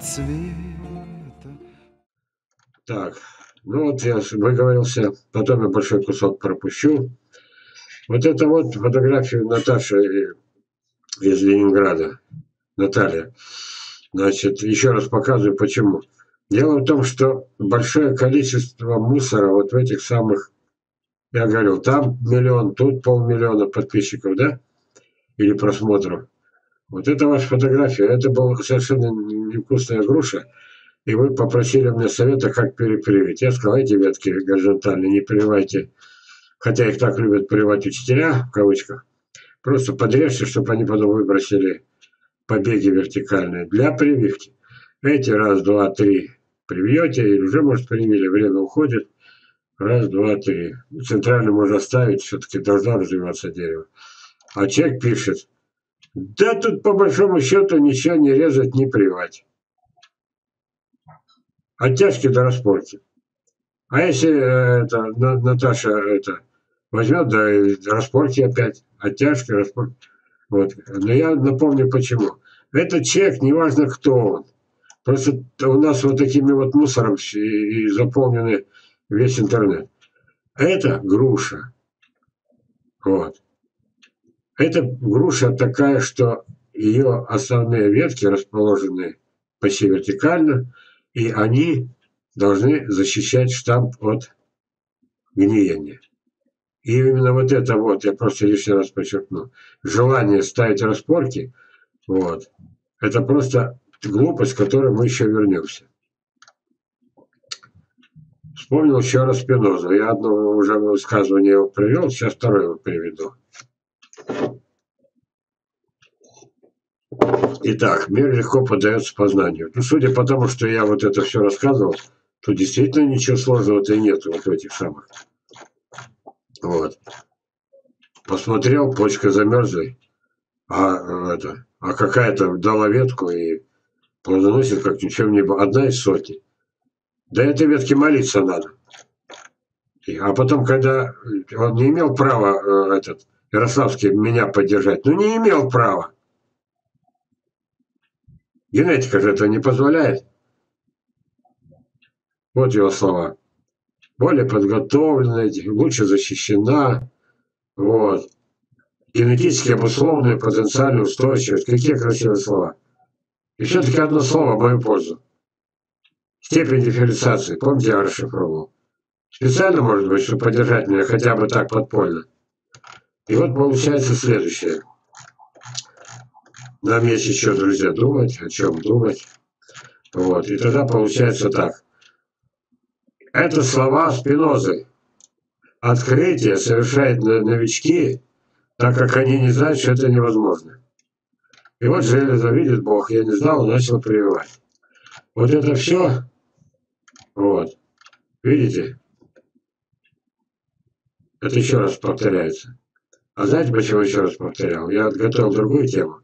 цвета. Так, ну вот я выговорился, потом я большой кусок пропущу. Вот это вот фотографию Наташи из Ленинграда, Наталья. Значит, еще раз показываю, почему. Дело в том, что большое количество мусора вот в этих самых, я говорил, там миллион, тут полмиллиона подписчиков, да? Или просмотров. Вот это ваша фотография, это была совершенно невкусная груша, и вы попросили мне совета, как перепривить. Я сказал, эти ветки горизонтальные не прививайте, хотя их так любят прививать учителя, в кавычках. Просто подрежьте, чтобы они потом выбросили побеги вертикальные для прививки. Эти раз, два, три привьете, и уже, может, привили, время уходит. Раз, два, три. Центральный можно оставить, все-таки должна развиваться дерево. А человек пишет, да тут по большому счету ничего не резать, не привать. Оттяжки до распорки. А если э, это, Наташа это, возьмет, да и распорки опять, оттяжки, распорки. Вот. Но я напомню почему. Этот человек, неважно кто он, просто у нас вот такими вот мусором и заполнены весь интернет. Это груша. Вот. Эта груша такая, что ее основные ветки расположены почти вертикально, и они должны защищать штамп от гниения. И именно вот это вот, я просто лишний раз подчеркну, желание ставить распорки, вот, это просто глупость, к которой мы еще вернемся. Вспомнил еще раз Спинозу. Я одно уже высказывание его привел, сейчас второе его приведу. Итак, мир легко поддается познанию. Ну, судя по тому, что я вот это все рассказывал, то действительно ничего сложного-то и нет вот в этих самых. Вот. Посмотрел, почка замерзла, а, это, а какая-то дала ветку и плодоносит, как ничем не. Одна из сотни. Да этой ветке молиться надо. А потом, когда он не имел права, э, этот, Ярославский, меня поддержать, ну не имел права. Генетика же этого не позволяет. Вот его слова. Более подготовленная, лучше защищена. Вот. Генетически обусловленная потенциальная устойчивость. Какие красивые слова. И все-таки одно слово в мою пользу. Степень дифференциации. Помните, я расшифровал. Специально, может быть, чтобы поддержать меня хотя бы так подпольно. И вот получается следующее. Нам есть еще, друзья, думать, о чем думать. Вот. И тогда получается так. Это слова Спинозы. Открытие совершают новички, так как они не знают, что это невозможно. И вот железо видит Бог, я не знал, начал прививать. Вот это все, вот, видите? Это еще раз повторяется. А знаете, почему еще раз повторял? Я готовил другую тему.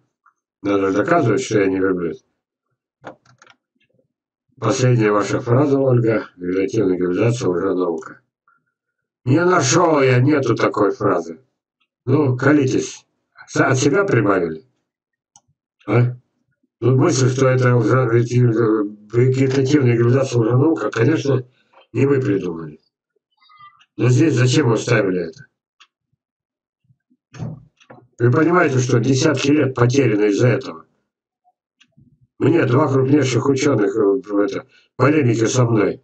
Надо доказывать, что я не люблю. Последняя ваша фраза, Ольга, вегетативная гибридизация уже наука. Не нашел я, нету такой фразы. Ну, колитесь. От себя прибавили? А? Ну, мысль, что это уже вегетативная гибридизация уже наука, конечно, не вы придумали. Но здесь зачем вы вставили это? Вы понимаете, что десятки лет потеряны из-за этого? Мне два крупнейших ученых э, в это, полемики со мной.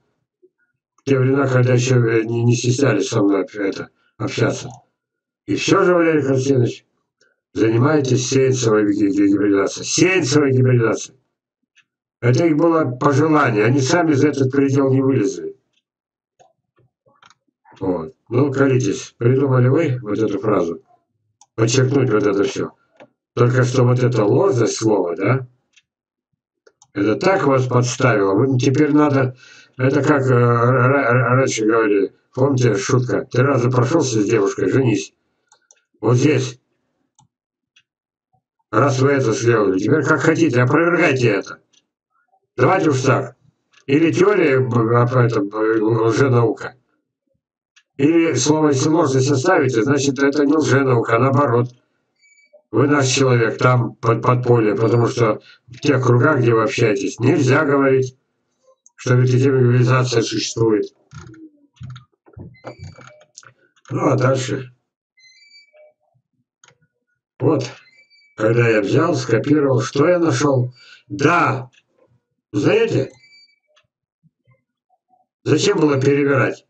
В те времена, когда еще э, не, не стеснялись со мной это, общаться. И все же, Валерий Константинович, занимаетесь сеянцевой гибридизацией. Сеянцевой гибридизацией. Это их было пожелание. Они сами за этот предел не вылезли. Вот. Ну, колитесь. Придумали вы вот эту фразу? Подчеркнуть вот это все. Только что вот эта ложность слова, да, это так вас подставило. Вы теперь надо, это как э, раньше говорили, помните шутка, ты раза прошелся с девушкой, женись. Вот здесь. Раз вы это сделали, теперь как хотите, опровергайте это. Давайте уж так. Или теория, а, это, лженаука, или слово «если можно составить», значит, это не лженаука, а наоборот. вы наш человек, там под подполье, потому что в тех кругах, где вы общаетесь, нельзя говорить, что вегетативизация существует. Ну, а дальше. Вот, когда я взял, скопировал, что я нашел. Да, знаете, зачем было перебирать?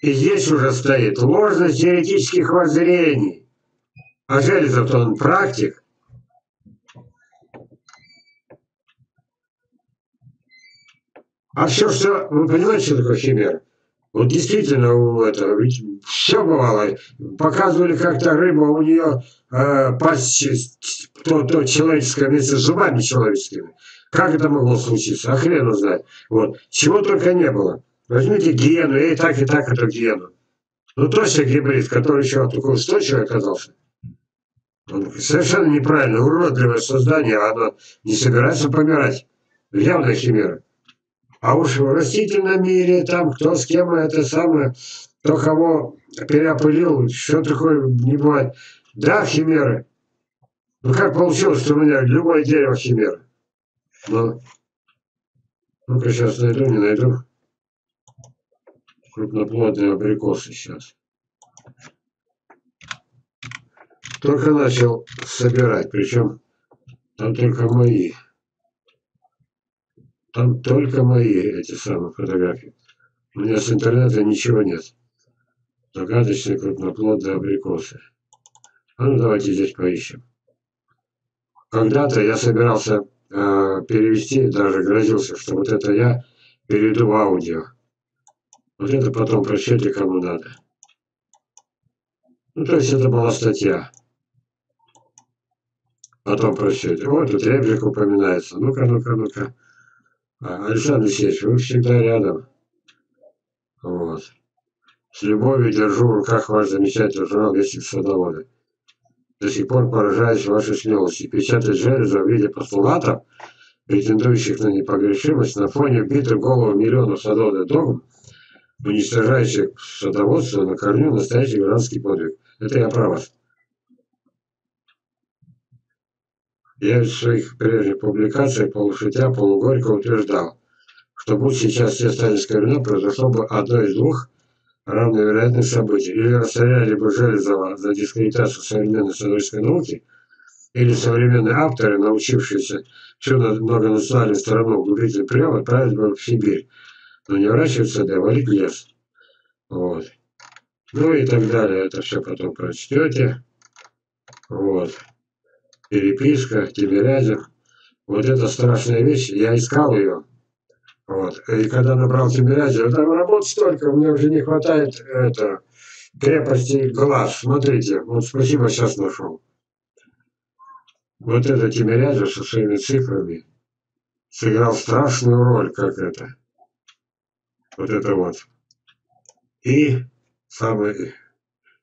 И здесь уже стоит ложность теоретических воззрений. А Железов-то он практик. А все, что... Вы понимаете, что такое химера? Вот действительно, это, ведь все бывало. Показывали как-то рыба, у нее э, пасть, то, то человеческое вместе с зубами человеческими. Как это могло случиться? А хрен узнать. Вот. Чего только не было. Возьмите гену, и так, и так эту гену. Ну, точно гибрид, который еще такой устойчивый оказался. Он совершенно неправильно, уродливое создание, оно не собирается помирать. Явная химера. А уж в растительном мире, там, кто с кем это самое, кто кого переопылил, что такое не бывает. Да, химеры. Ну, как получилось, что у меня любое дерево химера? Ну, ну-ка, сейчас найду, не найду крупноплодные абрикосы сейчас. Только начал собирать, причем там только мои. Там только мои эти самые фотографии. У меня с интернета ничего нет. Загадочные крупноплодные абрикосы. А ну давайте здесь поищем. Когда-то я собирался э, перевести, даже грозился, что вот это я перейду в аудио. Вот это потом прочтете кому надо. Ну, то есть это была статья. Потом прочтете. Вот тут Ребрик упоминается. Ну-ка, ну-ка, ну-ка. А, Александр Алексеевич, вы всегда рядом. Вот. С любовью держу в руках ваш замечательный журнал «Вестник садовода». До сих пор поражаюсь вашей смелости. Печатать железо в виде постулатов, претендующих на непогрешимость, на фоне вбитых голову миллионов садовых догм, уничтожающих садоводство на корню настоящий гражданский подвиг. Это я про вас. Я в своих прежних публикациях полушутя, полугорько утверждал, что будь сейчас все сталинское время, произошло бы одно из двух равновероятных событий. Или расстреляли бы Железова за дискредитацию современной садоводческой науки, или современные авторы, научившиеся всю многонациональную страну губительный прием, отправили бы в Сибирь но не выращивать сады, а валить лес. Вот. Ну и так далее. Это все потом прочтете. Вот. Переписка, Тимирязев. Вот это страшная вещь. Я искал ее. Вот. И когда набрал Тимирязев, там работы столько, мне уже не хватает это, крепости глаз. Смотрите, вот спасибо, сейчас нашел. Вот это Тимирязев со своими цифрами сыграл страшную роль, как это. Вот это вот. И самое,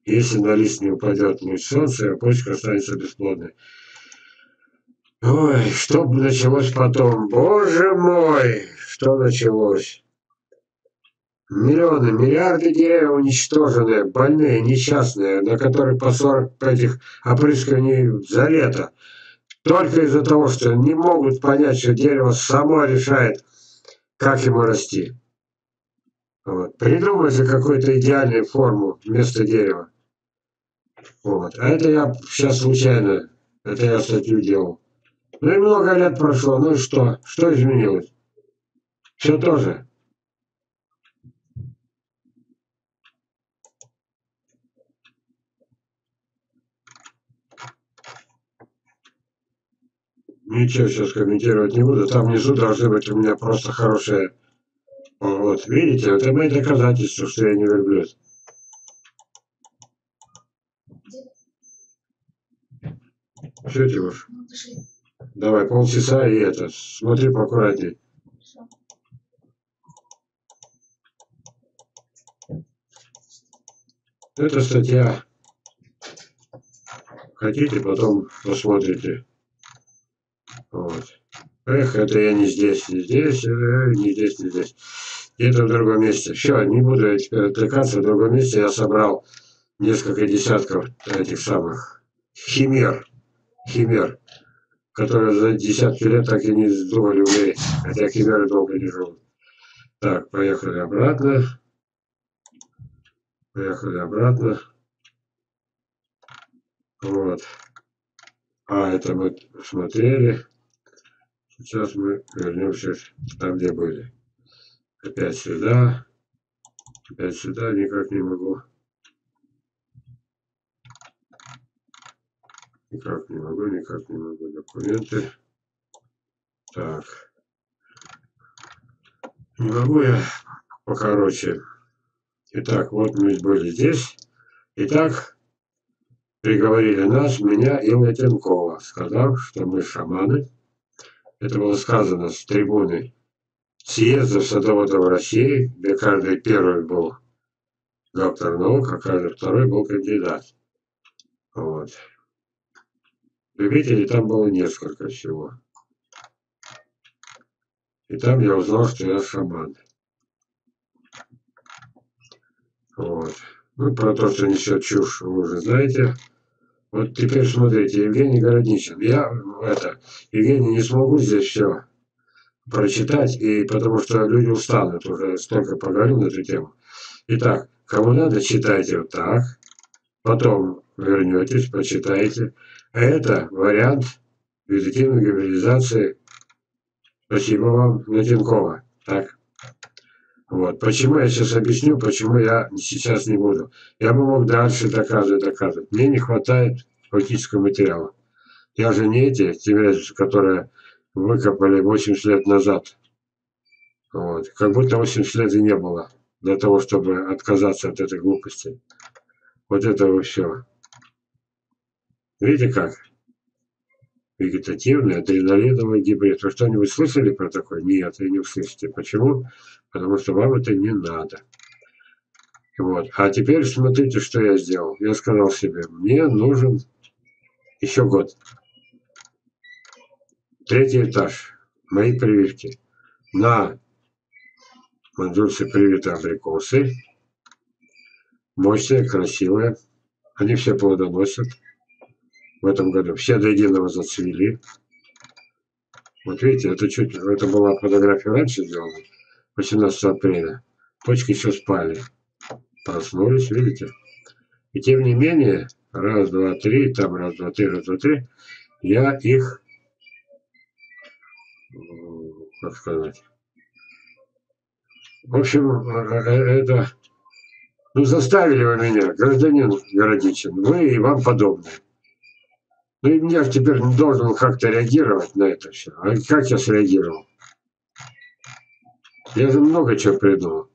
если на лист не упадет луч солнца, а почка останется бесплодной. Ой, что началось потом? Боже мой, что началось? Миллионы, миллиарды деревьев уничтоженные, больные, несчастные, на которые по 40 этих опрыскиваний за лето. Только из-за того, что не могут понять, что дерево само решает, как ему расти. Вот. Придумайте какую-то идеальную форму вместо дерева. Вот. А это я сейчас случайно, это я статью делал. Ну и много лет прошло, ну и что? Что изменилось? Все тоже. Ничего сейчас комментировать не буду. Там внизу должны быть у меня просто хорошие вот, видите, это мои доказательства, что я не верблюд. Все, Тимош. Давай, полчаса и это. Смотри поаккуратней. Это статья. Хотите, потом посмотрите. Вот. Эх, это я не здесь, не здесь, э, не здесь, не здесь. Где-то в другом месте. Все, не буду отвлекаться. В другом месте я собрал несколько десятков этих самых химер, химер, которые за десятки лет так и не думали умереть, хотя химеры долго не живут. Так, поехали обратно. Поехали обратно. Вот. А, это мы смотрели. Сейчас мы вернемся там, где были. Опять сюда. Опять сюда никак не могу. Никак не могу, никак не могу. Документы. Так. Не могу я покороче. Итак, вот мы были здесь. Итак, приговорили нас, меня и Латенкова, сказав, что мы шаманы. Это было сказано с трибуны съезда садоводов России, где каждый первый был доктор наук, а каждый второй был кандидат. Вот. Любителей там было несколько всего. И там я узнал, что я шаман. Вот. Ну, про то, что несет чушь, вы уже знаете. Вот теперь смотрите, Евгений Городничин. Я это, Евгений, не смогу здесь все прочитать, и потому что люди устанут, уже столько поговорил на эту тему. Итак, кому надо, читайте вот так. Потом вернетесь, почитайте. Это вариант вегетативной гибридизации Спасибо вам, Натенкова. Так. Вот. Почему я сейчас объясню, почему я сейчас не буду. Я бы мог дальше доказывать, доказывать. Мне не хватает фактического материала. Я же не эти тимирязевцы, которые выкопали 80 лет назад. Вот. Как будто 80 лет и не было для того, чтобы отказаться от этой глупости. Вот этого все. Видите как? вегетативный адреналиновый гибрид. Вы что-нибудь слышали про такой? Нет, вы не услышите. Почему? Потому что вам это не надо. Вот. А теперь смотрите, что я сделал. Я сказал себе, мне нужен еще год. Третий этаж. Мои прививки. На манджурсе привиты абрикосы. Мощные, красивые. Они все плодоносят в этом году. Все до единого зацвели. Вот видите, это чуть, это была фотография раньше сделана, 18 апреля. Почки еще спали. Проснулись, видите? И тем не менее, раз, два, три, там раз, два, три, раз, два, три, я их, как сказать, в общем, это, ну, заставили вы меня, гражданин Городичин, вы и вам подобные. Ну и я теперь должен как-то реагировать на это все. А как я среагировал? Я же много чего придумал.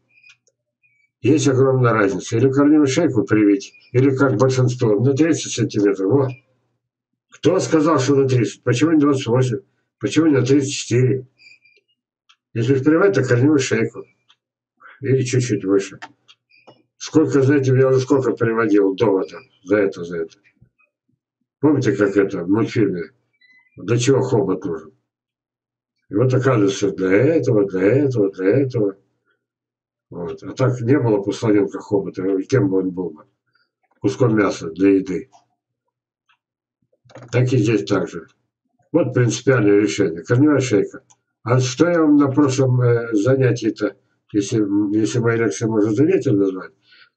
Есть огромная разница. Или корневую шейку привить, или как большинство, на 30 сантиметров. Вот. Кто сказал, что на 30? Почему не 28? Почему не на 34? Если привать, то корневую шейку. Или чуть-чуть выше. Сколько, знаете, я уже сколько приводил доводов за это, за это. Помните, как это в мультфильме? Для чего хобот нужен? И вот оказывается, для этого, для этого, для этого. Вот. А так не было бы слоненка хобота, кем бы он был бы? Куском мяса для еды. Так и здесь так же. Вот принципиальное решение. Корневая шейка. А что я вам на прошлом э, занятии-то, если, если мои лекции можно занятием назвать,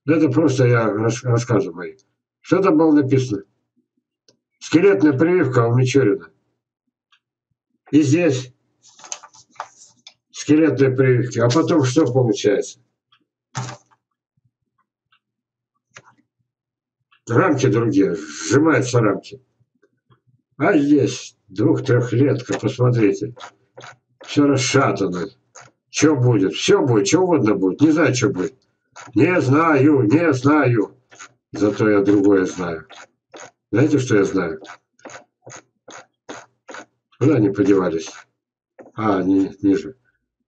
это просто я рас, рассказы мои. Что там было написано? Скелетная прививка у Мичурина. И здесь скелетные прививки. А потом что получается? Рамки другие, сжимаются рамки. А здесь двух-трехлетка, посмотрите. Все расшатано. Что будет? Все будет, что угодно будет. Не знаю, что будет. Не знаю, не знаю. Зато я другое знаю. Знаете, что я знаю? Куда они подевались? А, они ниже.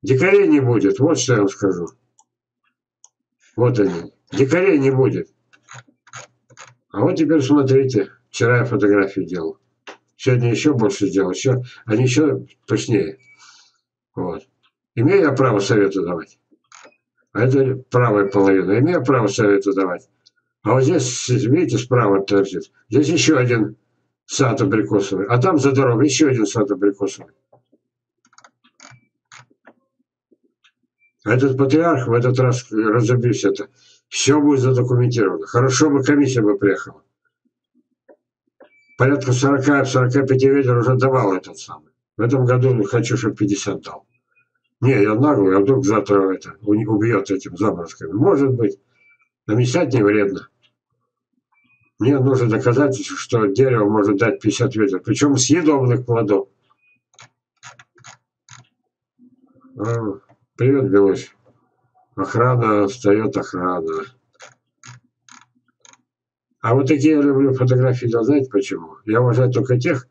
Дикарей не будет, вот что я вам скажу. Вот они. Дикарей не будет. А вот теперь смотрите. Вчера я фотографии делал. Сегодня еще больше сделал. Еще, они еще точнее. Вот. Имею я право совету давать? А это правая половина. Имею право совету давать? А вот здесь, видите, справа торчит. Здесь еще один сад абрикосовый. А там за дорогой еще один сад абрикосовый. Этот патриарх в этот раз, разобьюсь это, все будет задокументировано. Хорошо бы комиссия бы приехала. Порядка 40-45 ведер уже давал этот самый. В этом году хочу, чтобы 50 дал. Не, я наглый, а вдруг завтра это убьет этим заморозками. Может быть. Намечать не вредно. Мне нужно доказать, что дерево может дать 50 ведер. Причем съедобных плодов. А, привет, Белось. Охрана, встает охрана. А вот такие я люблю фотографии, да, знаете почему? Я уважаю только тех,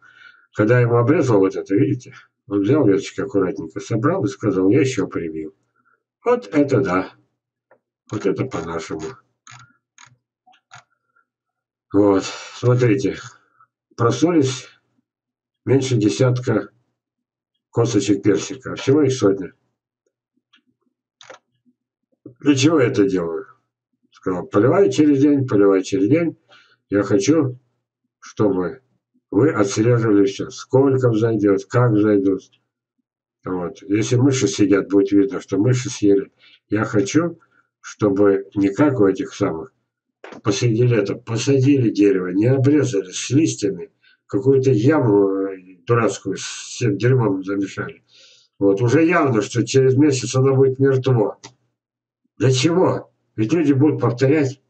когда я ему обрезал вот это, видите? Он взял веточки аккуратненько, собрал и сказал, я еще прибил. Вот это да. Вот это по-нашему. Вот, смотрите. Проснулись меньше десятка косточек персика. Всего их сотня. Для чего я это делаю? Сказал, поливай через день, поливай через день. Я хочу, чтобы вы отслеживали все, сколько взойдет, как взойдут. Вот. Если мыши сидят, будет видно, что мыши съели. Я хочу, чтобы не как у этих самых посреди лета посадили дерево, не обрезали с листьями, какую-то яму э, дурацкую с всем дерьмом замешали. Вот уже явно, что через месяц оно будет мертво. Для чего? Ведь люди будут повторять.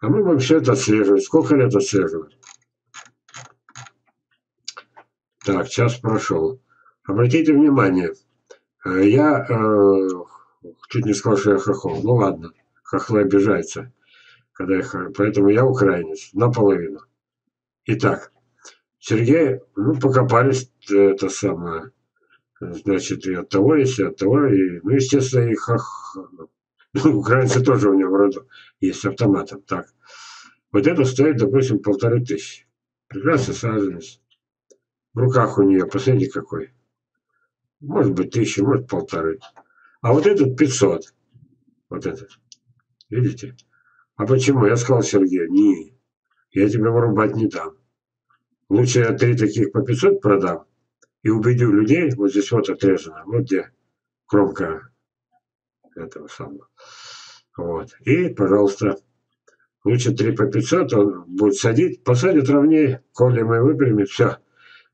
А мы будем все это отслеживать. Сколько лет отслеживать? Так, час прошел. Обратите внимание, э, я э, чуть не сказал, что я хохол. Ну ладно, хохлы обижаются, когда я, поэтому я украинец, наполовину. Итак, Сергей, ну, покопались, это самое, значит, и от того есть, и от того, и, ну, естественно, и хох... Ну, украинцы тоже у него в роду есть автоматом, так. Вот это стоит, допустим, полторы тысячи. Прекрасно саженец в руках у нее, посмотрите какой. Может быть тысяча, может полторы. А вот этот 500. Вот этот. Видите? А почему? Я сказал Сергею, не, я тебе вырубать не дам. Лучше я три таких по 500 продам и убедю людей, вот здесь вот отрезано, вот где кромка этого самого. Вот. И, пожалуйста, лучше 3 по 500, он будет садить, посадит ровнее, коли мы выпрямим, все.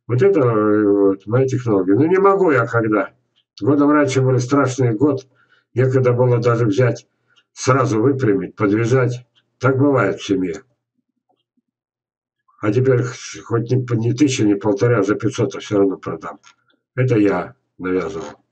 Вот это вот, моя технология. Ну не могу я когда. Годом раньше были страшный год. Некогда было даже взять, сразу выпрямить, подвязать. Так бывает в семье. А теперь хоть не, не тысяча, не полтора, за 500 а все равно продам. Это я навязывал.